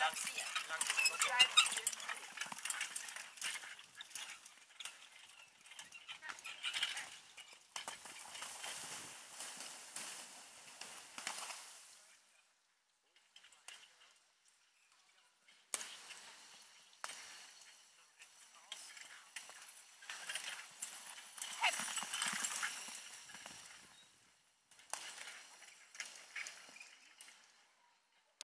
Lancia. Lancia.